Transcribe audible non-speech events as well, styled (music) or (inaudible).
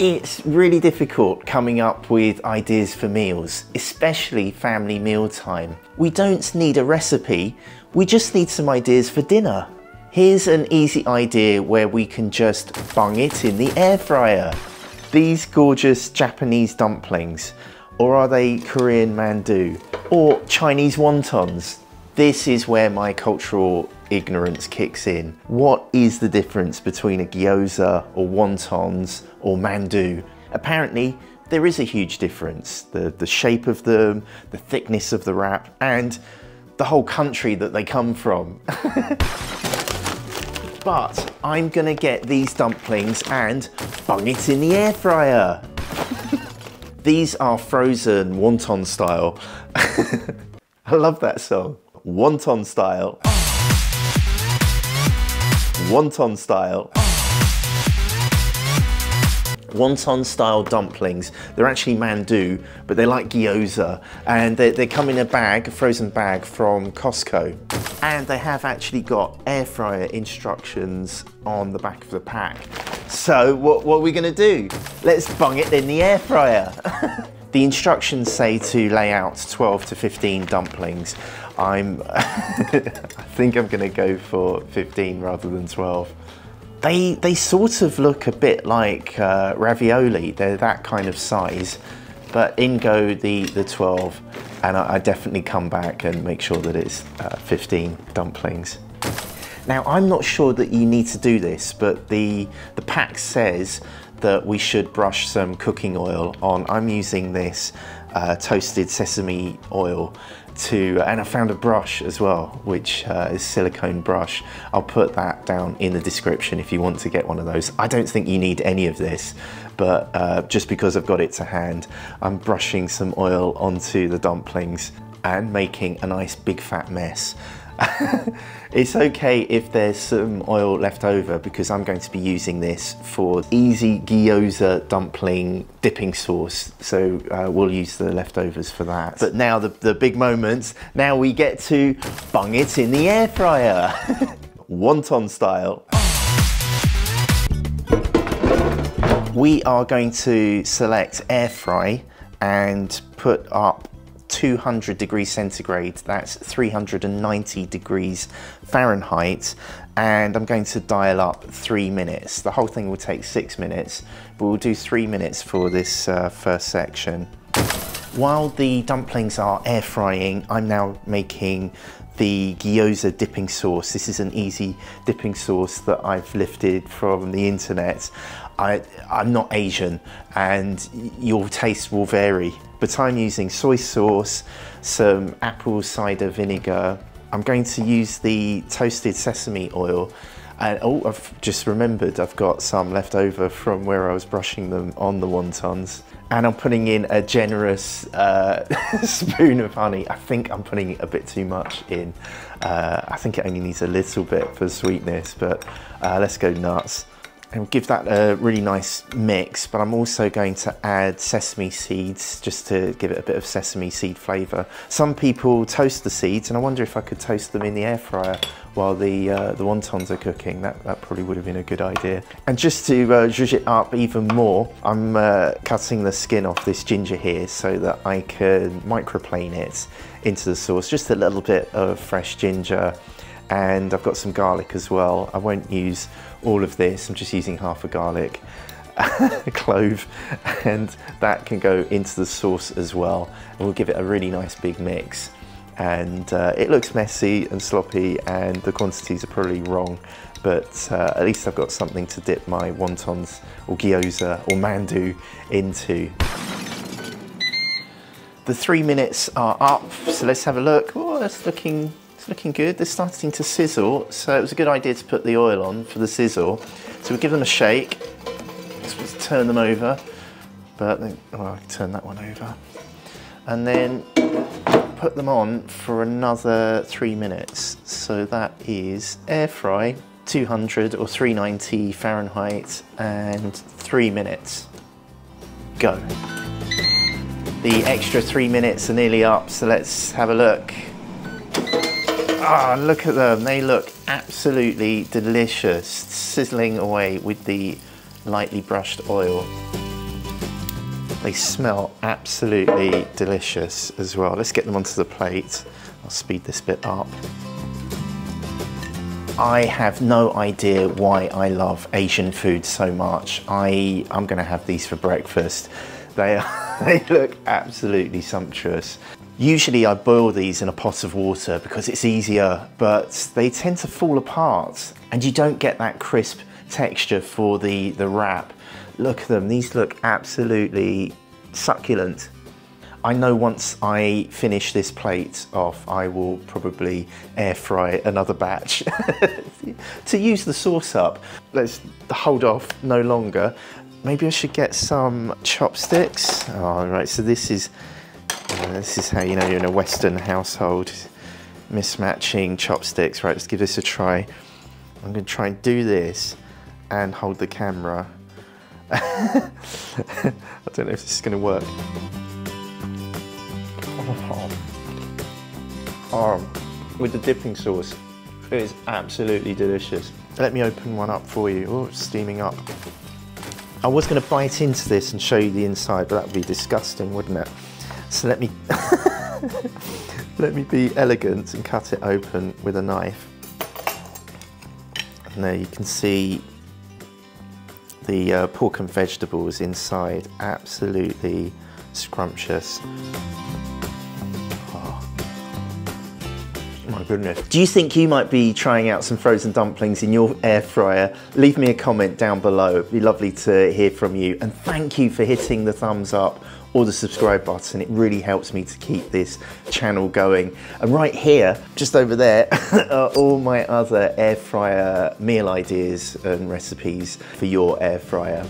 It's really difficult coming up with ideas for meals, especially family mealtime. We don't need a recipe, we just need some ideas for dinner. Here's an easy idea where we can just bung it in the air fryer. These gorgeous Japanese dumplings, or are they Korean mandu, or Chinese wontons? This is where my cultural ignorance kicks in. What is the difference between a gyoza or wontons or mandu? Apparently, there is a huge difference. The, the shape of them, the thickness of the wrap, and the whole country that they come from. (laughs) but I'm gonna get these dumplings and bung it in the air fryer. (laughs) these are frozen wonton style. (laughs) I love that song. Wonton style wonton style. Wonton style dumplings. They're actually mandu, but they're like gyoza. And they, they come in a bag, a frozen bag from Costco. And they have actually got air fryer instructions on the back of the pack. So what, what are we gonna do? Let's bung it in the air fryer. (laughs) the instructions say to lay out 12 to 15 dumplings. I'm, (laughs) I think I'm gonna go for 15 rather than 12. They, they sort of look a bit like uh, ravioli. They're that kind of size, but in go the, the 12, and I, I definitely come back and make sure that it's uh, 15 dumplings. Now, I'm not sure that you need to do this, but the, the pack says that we should brush some cooking oil on. I'm using this uh, toasted sesame oil to, and I found a brush as well, which uh, is silicone brush. I'll put that down in the description if you want to get one of those. I don't think you need any of this, but uh, just because I've got it to hand, I'm brushing some oil onto the dumplings and making a nice big fat mess. (laughs) it's okay if there's some oil left over because I'm going to be using this for easy gyoza dumpling dipping sauce. So uh, we'll use the leftovers for that. But now the, the big moments, now we get to bung it in the air fryer. (laughs) Wonton style. We are going to select air fry and put up 200 degrees centigrade, that's 390 degrees Fahrenheit, and I'm going to dial up three minutes. The whole thing will take six minutes, but we'll do three minutes for this uh, first section. While the dumplings are air frying, I'm now making the gyoza dipping sauce. This is an easy dipping sauce that I've lifted from the internet. I, am not Asian and your taste will vary, but I'm using soy sauce, some apple cider vinegar. I'm going to use the toasted sesame oil and oh, I've just remembered I've got some left over from where I was brushing them on the wontons. And I'm putting in a generous uh, (laughs) spoon of honey. I think I'm putting a bit too much in. Uh, I think it only needs a little bit for sweetness, but uh, let's go nuts and give that a really nice mix but I'm also going to add sesame seeds just to give it a bit of sesame seed flavour. Some people toast the seeds and I wonder if I could toast them in the air fryer while the uh, the wontons are cooking. That, that probably would have been a good idea. And just to uh, zhuzh it up even more, I'm uh, cutting the skin off this ginger here so that I can microplane it into the sauce. Just a little bit of fresh ginger and I've got some garlic as well. I won't use all of this, I'm just using half a garlic, (laughs) clove, and that can go into the sauce as well. And we'll give it a really nice big mix. And uh, it looks messy and sloppy and the quantities are probably wrong, but uh, at least I've got something to dip my wontons or gyoza or mandu into. The three minutes are up, so let's have a look. Oh, that's looking looking good. They're starting to sizzle, so it was a good idea to put the oil on for the sizzle. So we give them a shake. Let's turn them over, but then, well, I can turn that one over. And then put them on for another three minutes. So that is air fry, 200 or 390 Fahrenheit, and three minutes. Go. The extra three minutes are nearly up, so let's have a look. Ah, oh, look at them. They look absolutely delicious, sizzling away with the lightly brushed oil. They smell absolutely delicious as well. Let's get them onto the plate. I'll speed this bit up. I have no idea why I love Asian food so much. I, I'm gonna have these for breakfast. They, are, (laughs) they look absolutely sumptuous. Usually I boil these in a pot of water because it's easier, but they tend to fall apart and you don't get that crisp texture for the, the wrap. Look at them, these look absolutely succulent. I know once I finish this plate off, I will probably air fry another batch (laughs) to use the sauce up. Let's hold off no longer. Maybe I should get some chopsticks. All right, so this is uh, this is how you know you're in a Western household. Mismatching chopsticks. Right, let's give this a try. I'm going to try and do this and hold the camera. (laughs) I don't know if this is going to work. Oh. oh, with the dipping sauce, it is absolutely delicious. Let me open one up for you. Oh, it's steaming up. I was going to bite into this and show you the inside, but that would be disgusting, wouldn't it? So let me (laughs) let me be elegant and cut it open with a knife. And there you can see the uh, pork and vegetables inside, absolutely scrumptious. my goodness. Do you think you might be trying out some frozen dumplings in your air fryer? Leave me a comment down below. It'd be lovely to hear from you. And thank you for hitting the thumbs up or the subscribe button. It really helps me to keep this channel going. And right here, just over there, (laughs) are all my other air fryer meal ideas and recipes for your air fryer.